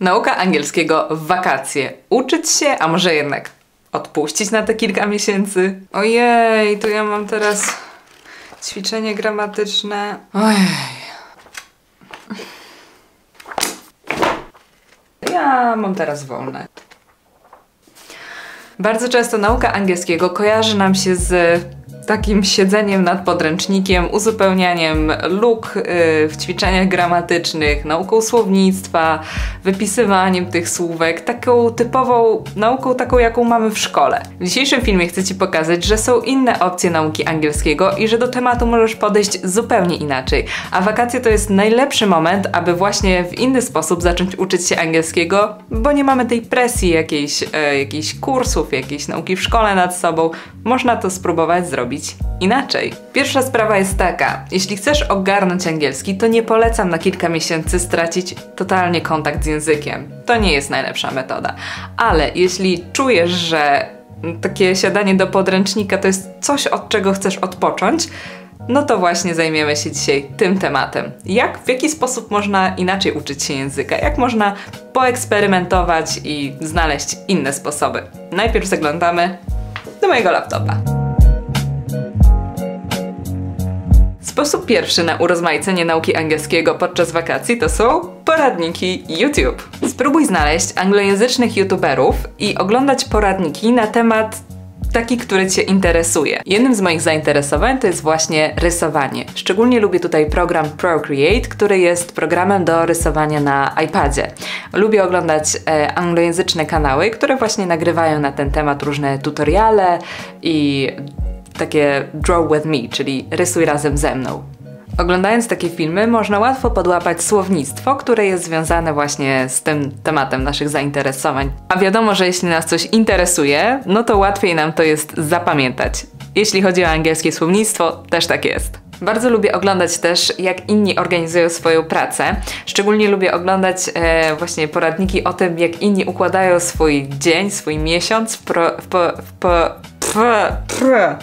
Nauka angielskiego w wakacje. Uczyć się, a może jednak odpuścić na te kilka miesięcy? Ojej, to ja mam teraz ćwiczenie gramatyczne. Ojej. Ja mam teraz wolne. Bardzo często nauka angielskiego kojarzy nam się z takim siedzeniem nad podręcznikiem, uzupełnianiem luk y, w ćwiczeniach gramatycznych, nauką słownictwa, wypisywaniem tych słówek, taką typową nauką, taką jaką mamy w szkole. W dzisiejszym filmie chcę Ci pokazać, że są inne opcje nauki angielskiego i że do tematu możesz podejść zupełnie inaczej. A wakacje to jest najlepszy moment, aby właśnie w inny sposób zacząć uczyć się angielskiego, bo nie mamy tej presji jakiejś, e, jakichś kursów, jakiejś nauki w szkole nad sobą. Można to spróbować zrobić inaczej. Pierwsza sprawa jest taka: jeśli chcesz ogarnąć angielski, to nie polecam na kilka miesięcy stracić totalnie kontakt z językiem. To nie jest najlepsza metoda. Ale jeśli czujesz, że takie siadanie do podręcznika to jest coś, od czego chcesz odpocząć, no to właśnie zajmiemy się dzisiaj tym tematem. Jak, w jaki sposób można inaczej uczyć się języka? Jak można poeksperymentować i znaleźć inne sposoby? Najpierw zaglądamy do mojego laptopa. Sposób pierwszy na urozmaicenie nauki angielskiego podczas wakacji to są poradniki YouTube. Spróbuj znaleźć anglojęzycznych youtuberów i oglądać poradniki na temat taki, który Cię interesuje. Jednym z moich zainteresowań to jest właśnie rysowanie. Szczególnie lubię tutaj program Procreate, który jest programem do rysowania na iPadzie. Lubię oglądać e, anglojęzyczne kanały, które właśnie nagrywają na ten temat różne tutoriale i takie draw with me, czyli rysuj razem ze mną. Oglądając takie filmy, można łatwo podłapać słownictwo, które jest związane właśnie z tym tematem naszych zainteresowań. A wiadomo, że jeśli nas coś interesuje, no to łatwiej nam to jest zapamiętać. Jeśli chodzi o angielskie słownictwo, też tak jest. Bardzo lubię oglądać też, jak inni organizują swoją pracę. Szczególnie lubię oglądać e, właśnie poradniki o tym, jak inni układają swój dzień, swój miesiąc w, pro, w, po, w po, pr,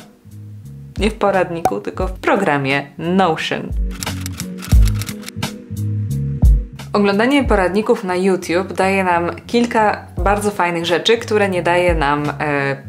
nie w poradniku, tylko w programie Notion. Oglądanie poradników na YouTube daje nam kilka bardzo fajnych rzeczy, które nie daje nam e,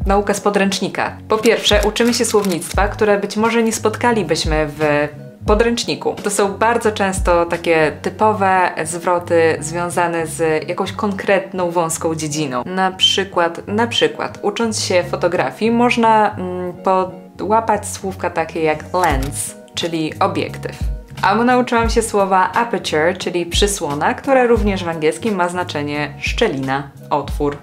nauka z podręcznika. Po pierwsze, uczymy się słownictwa, które być może nie spotkalibyśmy w podręczniku. To są bardzo często takie typowe zwroty związane z jakąś konkretną wąską dziedziną. Na przykład, na przykład ucząc się fotografii można mm, pod łapać słówka takie jak lens, czyli obiektyw. Albo nauczyłam się słowa aperture, czyli przysłona, które również w angielskim ma znaczenie szczelina, otwór.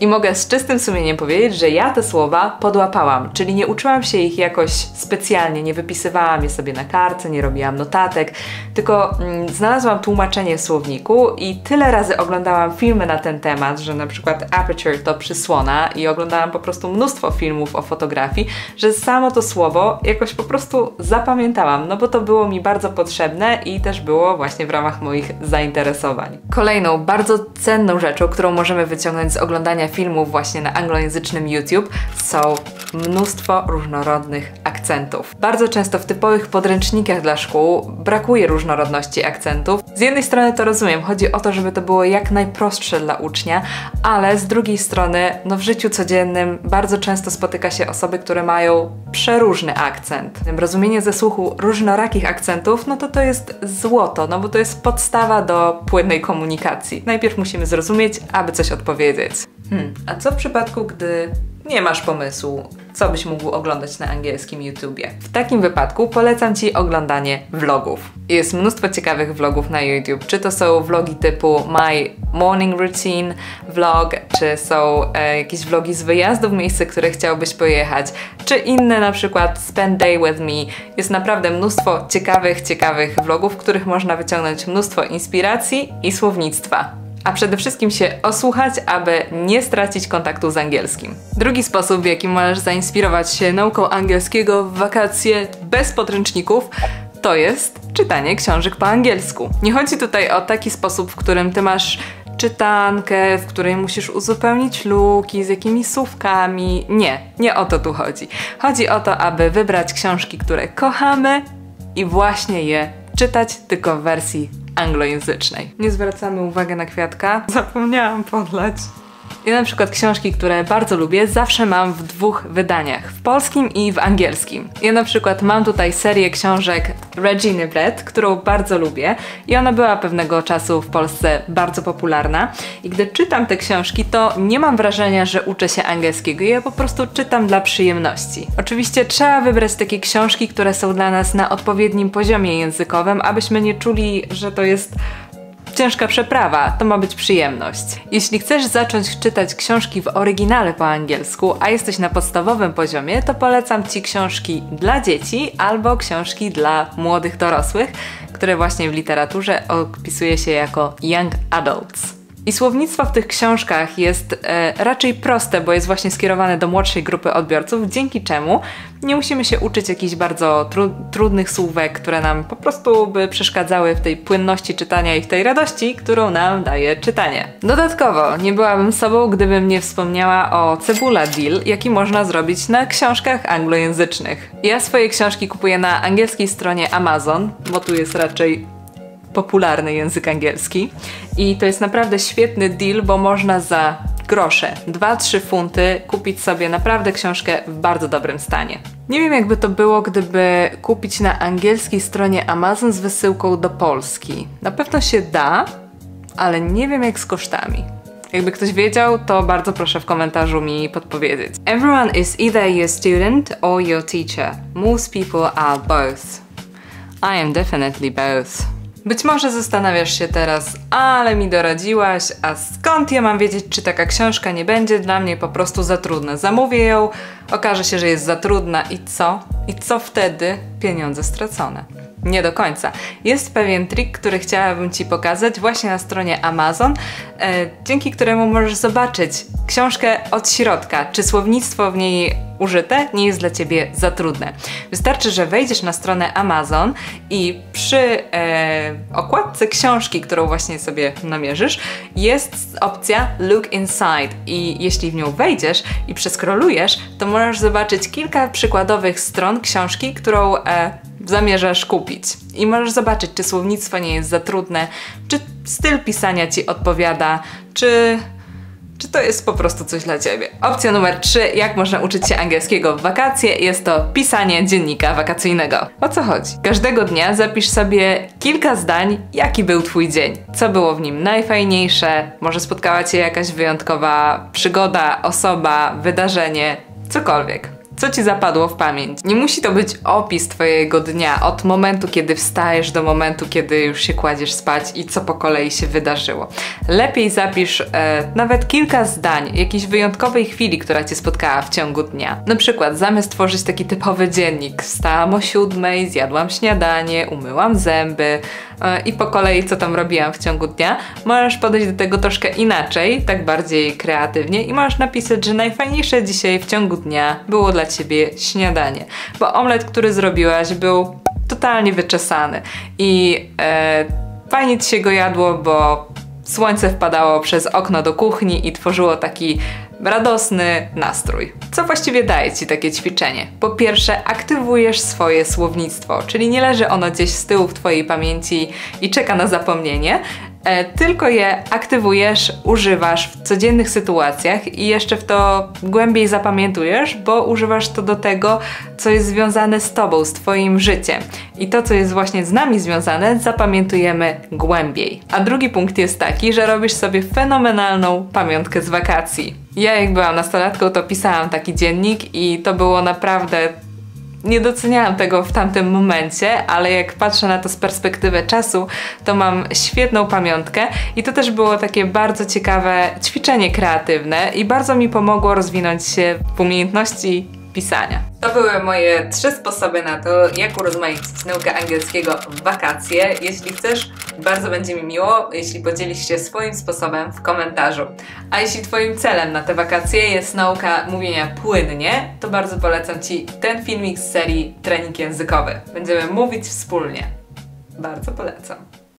I mogę z czystym sumieniem powiedzieć, że ja te słowa podłapałam, czyli nie uczyłam się ich jakoś specjalnie, nie wypisywałam je sobie na kartce, nie robiłam notatek, tylko mm, znalazłam tłumaczenie w słowniku i tyle razy oglądałam filmy na ten temat, że na przykład aperture to przysłona i oglądałam po prostu mnóstwo filmów o fotografii, że samo to słowo jakoś po prostu zapamiętałam, no bo to było mi bardzo potrzebne i też było właśnie w ramach moich zainteresowań. Kolejną bardzo cenną rzeczą, którą możemy wyciągnąć z oglądania filmów właśnie na anglojęzycznym YouTube są mnóstwo różnorodnych akcentów. Bardzo często w typowych podręcznikach dla szkół brakuje różnorodności akcentów. Z jednej strony to rozumiem, chodzi o to, żeby to było jak najprostsze dla ucznia, ale z drugiej strony, no w życiu codziennym bardzo często spotyka się osoby, które mają przeróżny akcent. Rozumienie ze słuchu różnorakich akcentów, no to to jest złoto, no bo to jest podstawa do płynnej komunikacji. Najpierw musimy zrozumieć, aby coś odpowiedzieć. Hmm, a co w przypadku, gdy nie masz pomysłu, co byś mógł oglądać na angielskim YouTubie? W takim wypadku polecam Ci oglądanie vlogów. Jest mnóstwo ciekawych vlogów na YouTube. Czy to są vlogi typu My Morning Routine vlog, czy są e, jakieś vlogi z wyjazdu w miejsce, które chciałbyś pojechać, czy inne na przykład Spend Day With Me. Jest naprawdę mnóstwo ciekawych, ciekawych vlogów, w których można wyciągnąć mnóstwo inspiracji i słownictwa a przede wszystkim się osłuchać, aby nie stracić kontaktu z angielskim. Drugi sposób, w jaki możesz zainspirować się nauką angielskiego w wakacje bez podręczników, to jest czytanie książek po angielsku. Nie chodzi tutaj o taki sposób, w którym ty masz czytankę, w której musisz uzupełnić luki z jakimiś słówkami. Nie, nie o to tu chodzi. Chodzi o to, aby wybrać książki, które kochamy i właśnie je czytać tylko w wersji anglojęzycznej. Nie zwracamy uwagi na kwiatka. Zapomniałam podlać. Ja na przykład książki, które bardzo lubię, zawsze mam w dwóch wydaniach, w polskim i w angielskim. Ja na przykład mam tutaj serię książek Reginy Brett, którą bardzo lubię i ona była pewnego czasu w Polsce bardzo popularna i gdy czytam te książki, to nie mam wrażenia, że uczę się angielskiego, ja po prostu czytam dla przyjemności. Oczywiście trzeba wybrać takie książki, które są dla nas na odpowiednim poziomie językowym, abyśmy nie czuli, że to jest ciężka przeprawa, to ma być przyjemność. Jeśli chcesz zacząć czytać książki w oryginale po angielsku, a jesteś na podstawowym poziomie, to polecam Ci książki dla dzieci albo książki dla młodych dorosłych, które właśnie w literaturze opisuje się jako young adults. I słownictwo w tych książkach jest e, raczej proste, bo jest właśnie skierowane do młodszej grupy odbiorców, dzięki czemu nie musimy się uczyć jakichś bardzo tru trudnych słówek, które nam po prostu by przeszkadzały w tej płynności czytania i w tej radości, którą nam daje czytanie. Dodatkowo, nie byłabym sobą, gdybym nie wspomniała o cebula deal, jaki można zrobić na książkach anglojęzycznych. Ja swoje książki kupuję na angielskiej stronie Amazon, bo tu jest raczej popularny język angielski. I to jest naprawdę świetny deal, bo można za grosze, 2-3 funty kupić sobie naprawdę książkę w bardzo dobrym stanie. Nie wiem jakby to było, gdyby kupić na angielskiej stronie Amazon z wysyłką do Polski. Na pewno się da, ale nie wiem jak z kosztami. Jakby ktoś wiedział, to bardzo proszę w komentarzu mi podpowiedzieć. Everyone is either your student or your teacher. Most people are both. I am definitely both. Być może zastanawiasz się teraz, ale mi doradziłaś, a skąd ja mam wiedzieć, czy taka książka nie będzie dla mnie po prostu za trudna? Zamówię ją, okaże się, że jest za trudna i co? I co wtedy? Pieniądze stracone. Nie do końca. Jest pewien trik, który chciałabym Ci pokazać właśnie na stronie Amazon, e, dzięki któremu możesz zobaczyć książkę od środka, czy słownictwo w niej użyte nie jest dla Ciebie za trudne. Wystarczy, że wejdziesz na stronę Amazon i przy e, okładce książki, którą właśnie sobie namierzysz, jest opcja Look Inside i jeśli w nią wejdziesz i przeskrolujesz, to możesz zobaczyć kilka przykładowych stron książki, którą e, zamierzasz kupić. I możesz zobaczyć, czy słownictwo nie jest za trudne, czy styl pisania Ci odpowiada, czy czy to jest po prostu coś dla Ciebie. Opcja numer 3, jak można uczyć się angielskiego w wakacje, jest to pisanie dziennika wakacyjnego. O co chodzi? Każdego dnia zapisz sobie kilka zdań, jaki był Twój dzień, co było w nim najfajniejsze, może spotkała Cię jakaś wyjątkowa przygoda, osoba, wydarzenie, cokolwiek co ci zapadło w pamięć. Nie musi to być opis twojego dnia, od momentu, kiedy wstajesz do momentu, kiedy już się kładziesz spać i co po kolei się wydarzyło. Lepiej zapisz e, nawet kilka zdań, jakiejś wyjątkowej chwili, która cię spotkała w ciągu dnia. Na przykład zamiast tworzyć taki typowy dziennik, wstałam o siódmej, zjadłam śniadanie, umyłam zęby, i po kolei co tam robiłam w ciągu dnia, możesz podejść do tego troszkę inaczej, tak bardziej kreatywnie i możesz napisać, że najfajniejsze dzisiaj w ciągu dnia było dla Ciebie śniadanie, bo omlet, który zrobiłaś był totalnie wyczesany. I e, fajnie Ci się go jadło, bo słońce wpadało przez okno do kuchni i tworzyło taki radosny nastrój. Co właściwie daje Ci takie ćwiczenie? Po pierwsze, aktywujesz swoje słownictwo, czyli nie leży ono gdzieś z tyłu w Twojej pamięci i czeka na zapomnienie, tylko je aktywujesz, używasz w codziennych sytuacjach i jeszcze w to głębiej zapamiętujesz, bo używasz to do tego, co jest związane z tobą, z twoim życiem. I to, co jest właśnie z nami związane, zapamiętujemy głębiej. A drugi punkt jest taki, że robisz sobie fenomenalną pamiątkę z wakacji. Ja jak byłam nastolatką, to pisałam taki dziennik i to było naprawdę nie doceniałam tego w tamtym momencie, ale jak patrzę na to z perspektywy czasu, to mam świetną pamiątkę i to też było takie bardzo ciekawe ćwiczenie kreatywne i bardzo mi pomogło rozwinąć się w umiejętności pisania. To były moje trzy sposoby na to, jak urozmaicić naukę angielskiego w wakacje. Jeśli chcesz, bardzo będzie mi miło, jeśli podzielisz się swoim sposobem w komentarzu. A jeśli Twoim celem na te wakacje jest nauka mówienia płynnie, to bardzo polecam Ci ten filmik z serii Trening Językowy. Będziemy mówić wspólnie. Bardzo polecam.